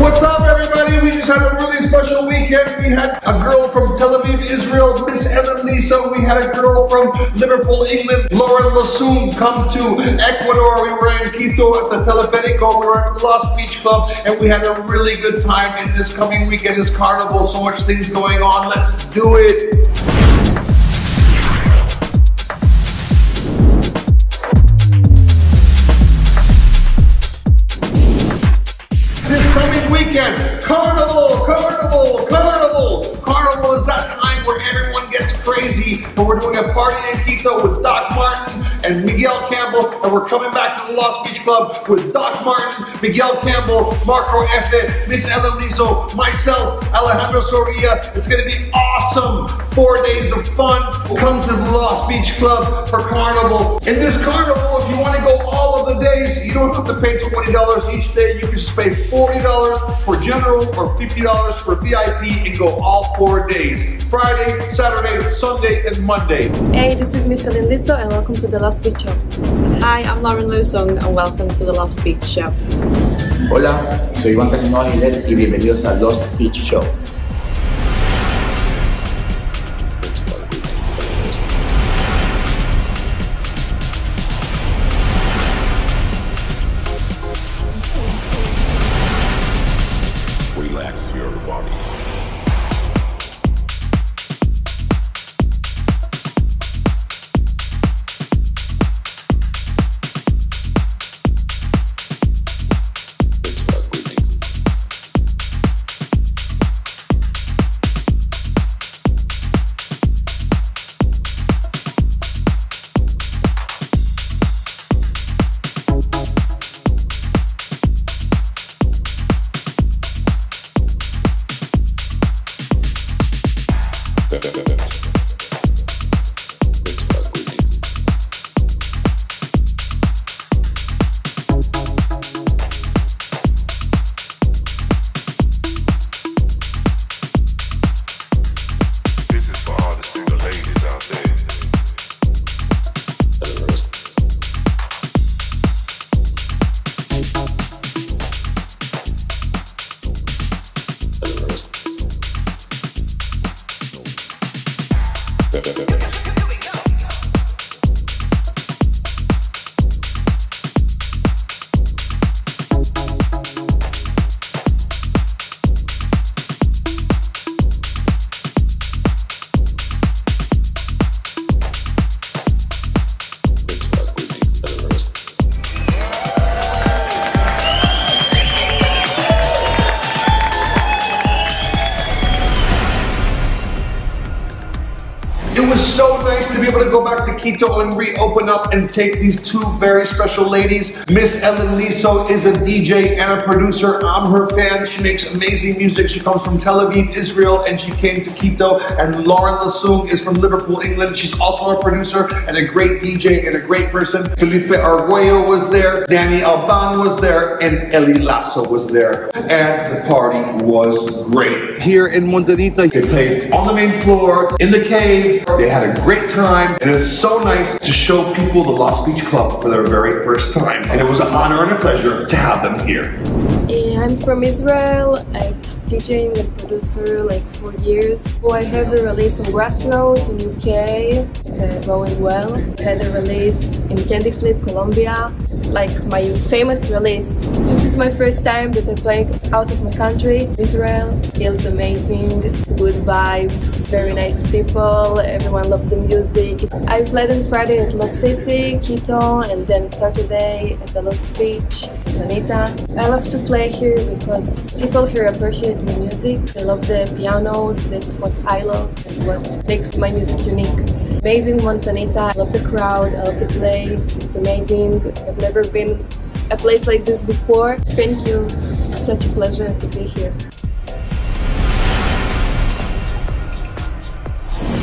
What's up, everybody? We just had a really special weekend. We had a girl from Tel Aviv, Israel, Miss Elin Liso. We had a girl from Liverpool, England, Lauren Lo Sung, come to Ecuador. We were in Quito at the Teleférico. We were at the Lost Beach Club, and we had a really good time. And this coming weekend is Carnival. So much things going on. Let's do it. And we're doing a party in Quito with Doc Martin and Miguel Campbell, and we're coming back to the Lost Beach Club with Doc Martin, Miguel Campbell, Marco Efe, Miss Elin Liso, myself, Alejandro Soria. It's gonna be awesome. Four days of fun. Come to the Lost Beach Club for Carnival. In this Carnival, if you want to go all of the days, you don't have to pay $20 each day. You can just pay $40 for general or $50 for VIP and go all four days. Friday, Saturday, Sunday, and Monday. Hey, this is Miss Elin Liso and welcome to the Lost Beach Show. Hi, I'm Lauren Lo Sung and welcome to the Lost Beach Show. Hola, soy Iván Casanova Gilet y bienvenidos a Lost Beach Show. So nice to be able to go back to Quito and reopen up and take these two very special ladies. Miss Elin Liso is a DJ and a producer. I'm her fan. She makes amazing music. She comes from Tel Aviv, Israel, and she came to Quito. And Lauren Lo Sung is from Liverpool, England. She's also a producer and a great DJ and a great person. Felipe Arguello was there. Danny Alban was there. And Eli Lasso was there. And the party was great. Here in Montanita, they played on the main floor, in the cave. They had a great time. And it was so nice to show people the Lost Beach Club for their very first time. And it was an honor and a pleasure to have them here. I'm from Israel. I'm DJing and producer like for years. So I have a release on Grassroads in UK. It's uh, going well. I had a release in Candy Flip, Colombia. It's like my famous release. This is my first time that I'm playing out of my country, Israel. Feels amazing. It's good vibes. Very nice people. Everyone loves the music. I played on Friday at Lost City, Quito, and then Saturday at the Lost Beach, Tanita. I love to play here because people here appreciate my music. They love the pianos. That's what I love. and what makes my music unique. Amazing Montanita. I love the crowd. I love the place. It's amazing. I've never been a place like this before. Thank you. Such a pleasure to be here.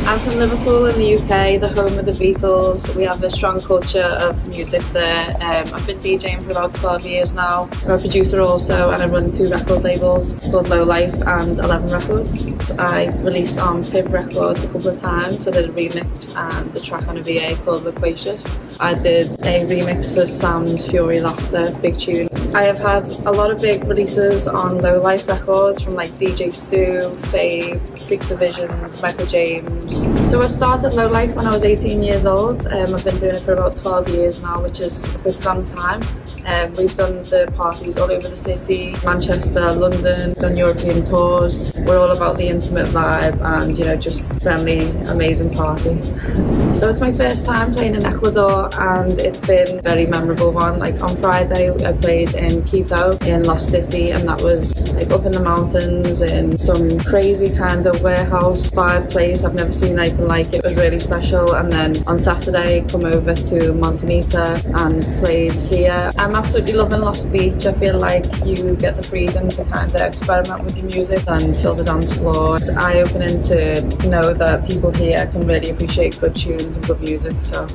I'm from Liverpool in the UK, the home of the Beatles. We have a strong culture of music there. Um, I've been DJing for about 12 years now. I'm a producer also and I run two record labels called Low Life and 11 Records. I released on Piv Records a couple of times. I did a remix and the track on a VA called Loquacious. I did a remix for Sam's Fury Laughter, big tune. I have had a lot of big releases on Low Life Records from like DJ Stu, Fabe, Freaks of Visions, Michael James. So I started Low Life when I was 18 years old. Um, I've been doing it for about 12 years now, which is a big long time. Um, we've done the parties all over the city, Manchester, London, done European tours. We're all about the intimate vibe and you know just friendly, amazing party. So it's my first time playing in Ecuador and it's been a very memorable one. Like on Friday I played in Quito in Lost City and that was like up in the mountains in some crazy kind of warehouse vibe place. I've never seen anything like it. It was really special and then on Saturday come over to Montanita and played here. I'm absolutely loving Lost Beach. I feel like you get the freedom to kind of experiment with your music and fill the dance floor. It's eye-opening to know that people here can really appreciate good tunes and good music so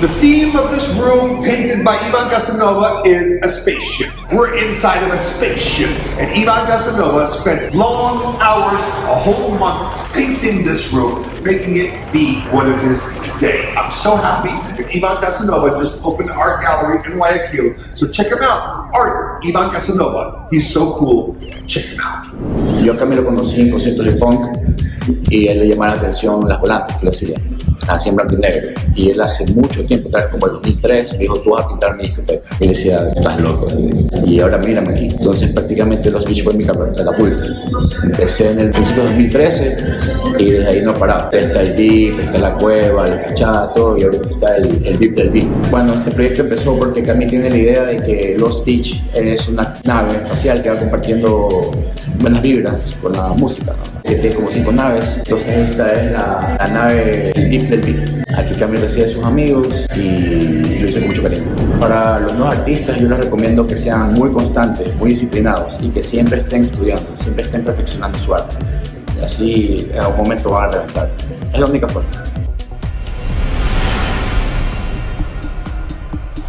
The theme of this room, painted by Ivan Casanova, is a spaceship. We're inside of a spaceship, and Ivan Casanova spent long hours, a whole month, painting this room, making it be what it is today. I'm so happy that Ivan Casanova just opened an art gallery in Guayaquil, so check him out. Art, Ivan Casanova. He's so cool. Check him out. Yo a Camilo conocí en conciertos de punk y él le llamaba la atención las volantes que lo hacían, en blanco y él hace mucho tiempo, tal como el 2003, me dijo, tú vas a pintar mi discoteca. Y le decía, estás loco. Y ahora mírame aquí. Entonces prácticamente Los Beach fue mi catapulta. Empecé en el principio de 2013 y desde ahí no paraba. Está el VIP, está la cueva, fachada, todo, y ahorita está el, el del VIP. Bueno, este proyecto empezó porque Cami tiene la idea de que Los Beach es una nave espacial que va compartiendo buenas vibras con la música. Que tiene como cinco naves. Entonces esta es la, la nave el VIP del. Aquí Cami recibe a sus amigos y lo hizo con mucho cariño. Para los nuevos artistas yo les recomiendo que sean muy constantes, muy disciplinados y que siempre estén estudiando, siempre estén perfeccionando su arte. Y así en algún momento van a reventar. Es la única forma.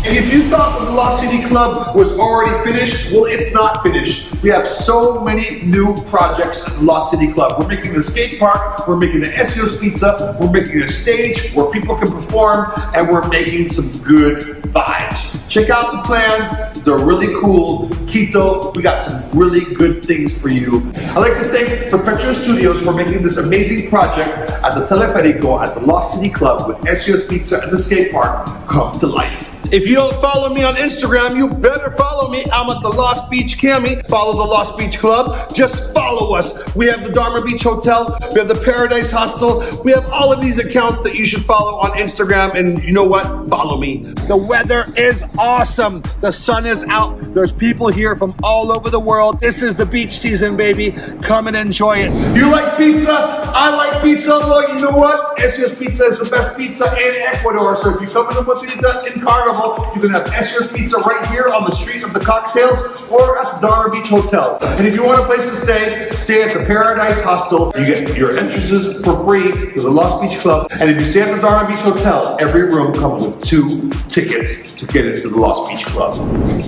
If you thought the Lost City Club was already finished, well, it's not finished. We have so many new projects at the Lost City Club. We're making the skate park, we're making the Esios Pizza, we're making a stage where people can perform, and we're making some good vibes. Check out the plans, they're really cool. Quito, we got some really good things for you. I'd like to thank Perpetua Studios for making this amazing project at the Teleferico at the Lost City Club with Esios Pizza and the skate park come to life. If you don't follow me on Instagram, you better follow me. I'm at the Lost Beach Cami. Follow the Lost Beach Club. Just follow us. We have the Dharma Beach Hotel. We have the Paradise Hostel. We have all of these accounts that you should follow on Instagram. And you know what? Follow me. The weather is awesome. The sun is out. There's people here from all over the world. This is the beach season, baby. Come and enjoy it. You like pizza? I like pizza. Well, you know what? Esios Pizza is the best pizza in Ecuador. So if you come to Montanita in Carnival, you can have Esios Pizza right here on the street of the cocktails or at the Dharma Beach Hotel. And if you want a place to stay, stay at the Paradise Hostel. You get your entrances for free to the Lost Beach Club. And if you stay at the Dharma Beach Hotel, every room comes with two tickets to get into the Lost Beach Club.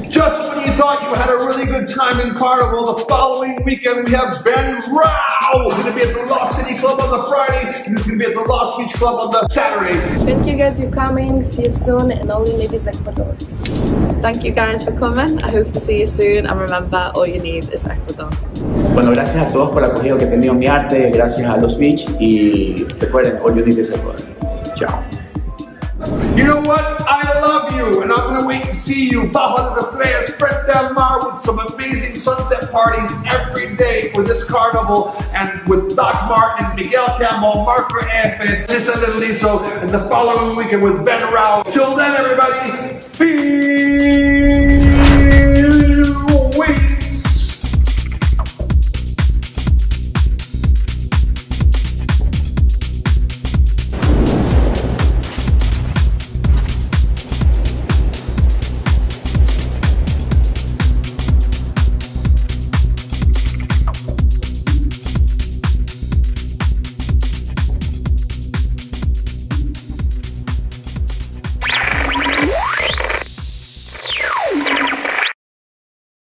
Just when you thought you had a really good time in Carnival, the following weekend we have Ben Rao. He's gonna be at the Lost City Club on the Friday, and he's gonna be at the Lost Beach Club on the Saturday. Thank you guys for coming. See you soon, and all you need is Ecuador. Thank you guys for coming. I hope to see you soon and remember all you need is Ecuador. Bueno, gracias a todos por la acogida que he tenido mi arte, gracias a Los Beach y recuerden, all you need is Ecuador. Chao. You know what? I love you, and I'm gonna wait to see you. Bajo las Estrellas, Brett Del Mar with some amazing sunset parties every day for this carnival, and with Doc Martin, Miguel Campbell, Marco F, Lisa Liso, and the following weekend with Ben Rao. Till then, everybody, peace.